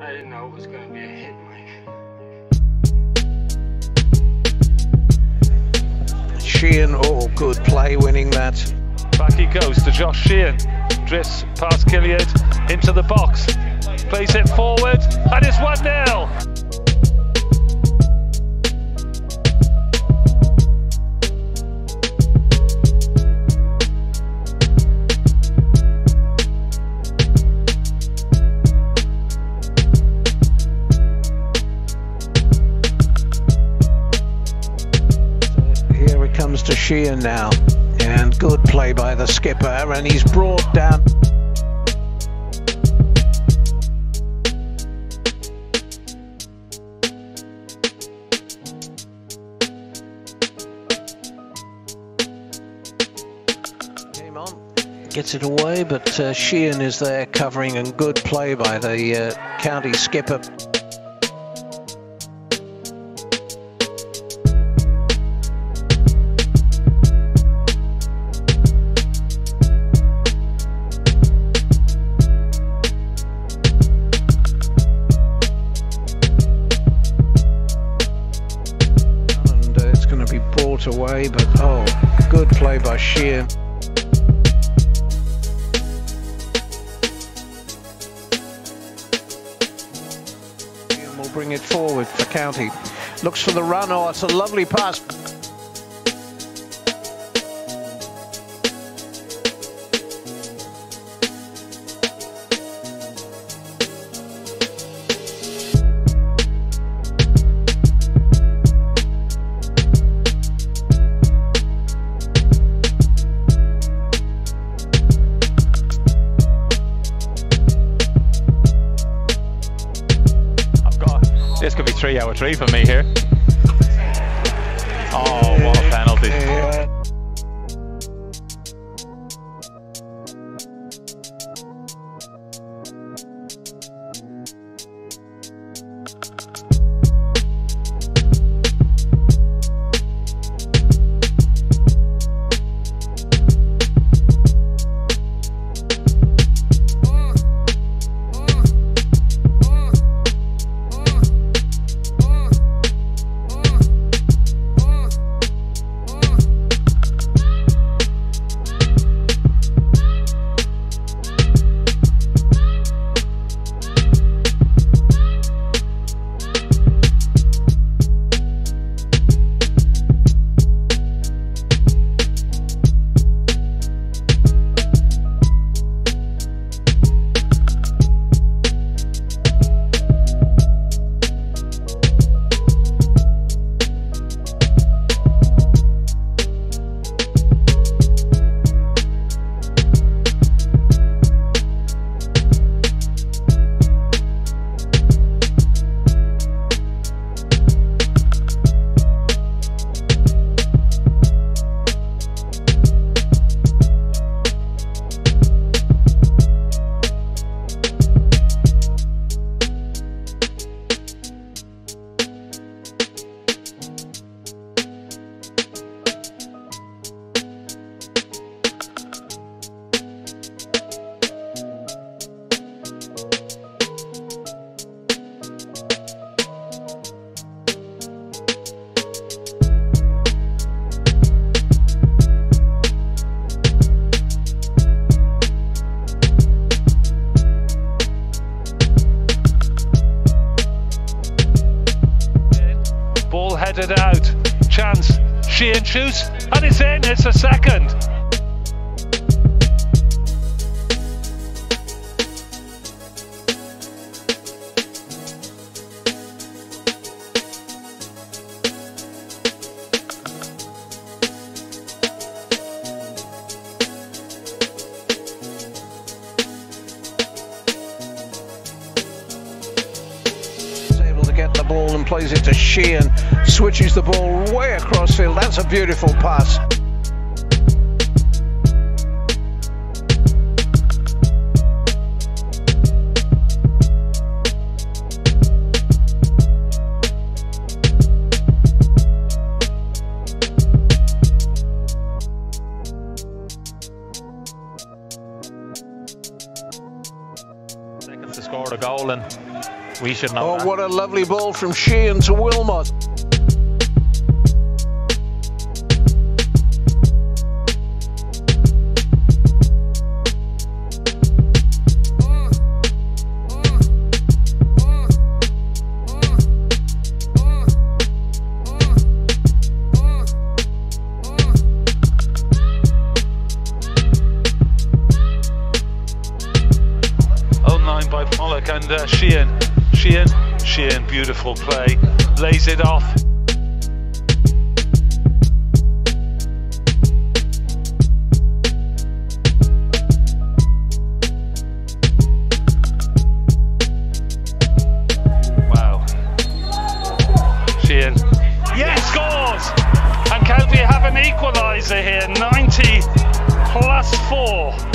I didn't know it was going to be a hit, Mike. Sheehan, oh, good play winning that. Back he goes to Josh Sheehan. Drifts past Killiard into the box. Plays it forward, and it's 1 0. Sheehan now. And good play by the skipper, and he's brought down. On, gets it away, but uh, Sheehan is there covering, and good play by the uh, county skipper. Brought away, but oh, good play by. Sheehan will bring it forward for County. Looks for the run. Oh, it's a lovely pass. Three for me here. Chance. Sheehan shoots, and it's in. It's a second. Plays it to Sheehan. Switches the ball way across field. That's a beautiful pass. Seconds to score a goal, and We should know. Oh, that. what a lovely ball from Sheehan to Willmott. Oh nine by Pollock and uh, Sheehan. Sheehan, Sheehan, beautiful play. Lays it off. Wow. Sheehan. Yes, scores! And County have an equaliser here. 90 plus 4.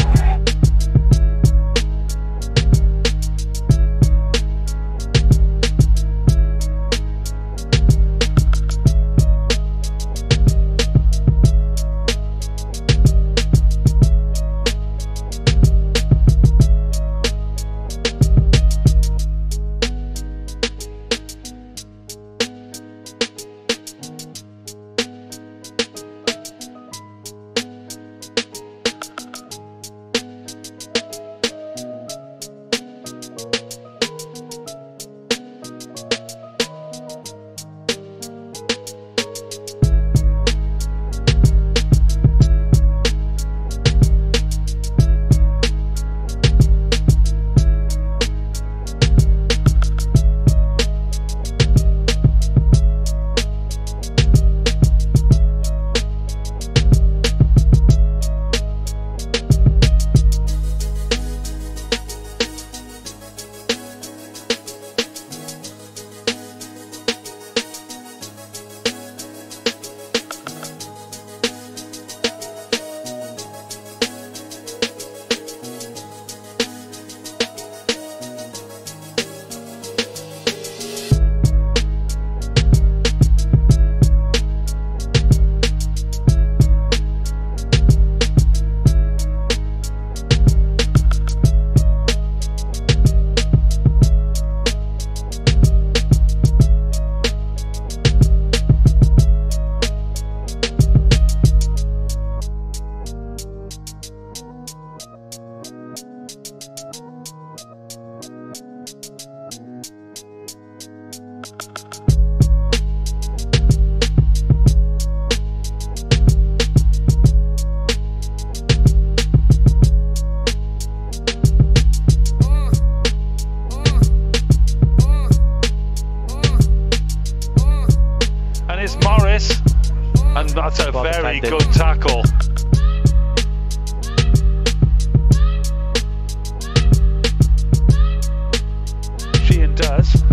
Does,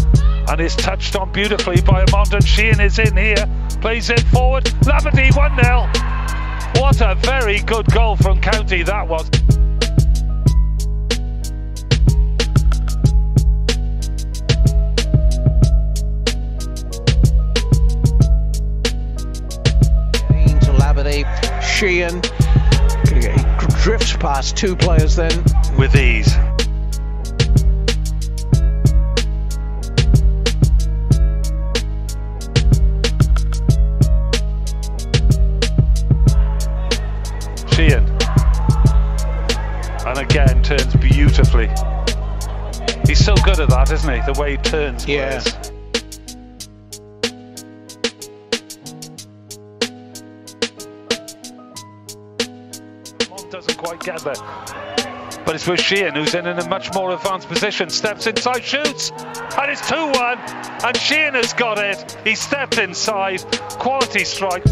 and is touched on beautifully by Amondon. Sheehan is in here, plays it forward. Labadie 1 0. What a very good goal from County that was. Into Labadie. Sheehan. He drifts past two players then. with ease. Isn't he? The way he turns. Yeah. Doesn't quite get there. But it's with Sheehan who's in a much more advanced position. Steps inside, shoots, and it's 2 1. And Sheehan has got it. He stepped inside. Quality strike.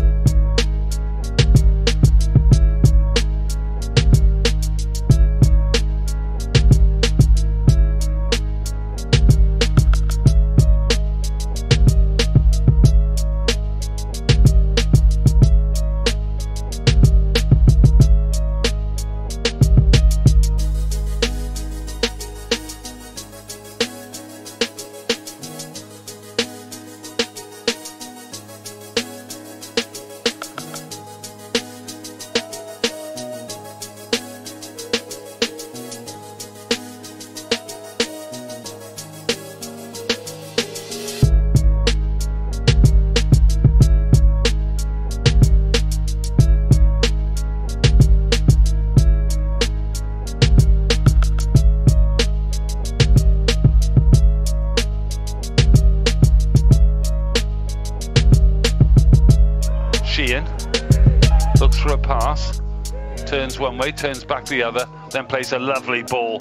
One way, turns back the other, then plays a lovely ball.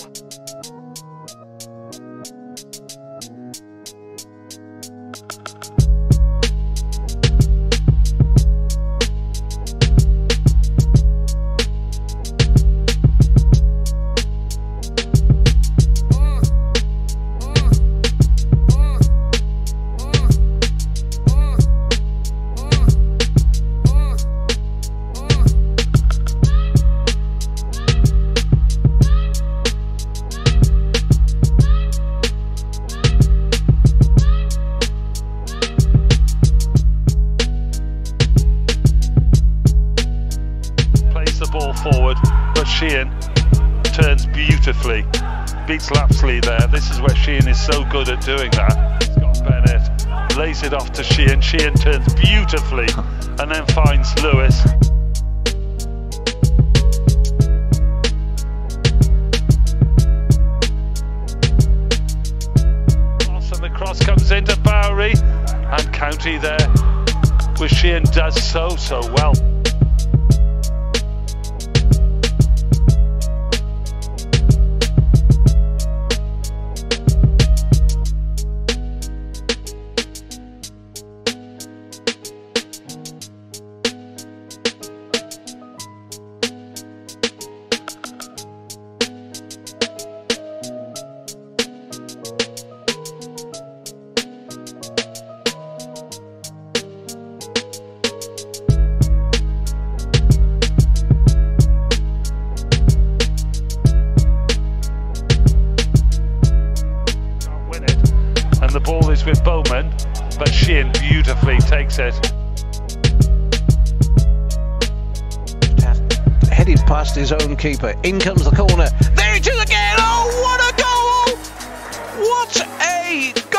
Sheehan turns beautifully, beats Lapsley there. This is where Sheehan is so good at doing that. Scott Bennett lays it off to Sheehan. Sheehan turns beautifully and then finds Lewis. And the cross comes into Bowery and County there, which Sheehan does so, so well. It. Headed past his own keeper. In comes the corner. There it is again. Oh, what a goal! What a goal!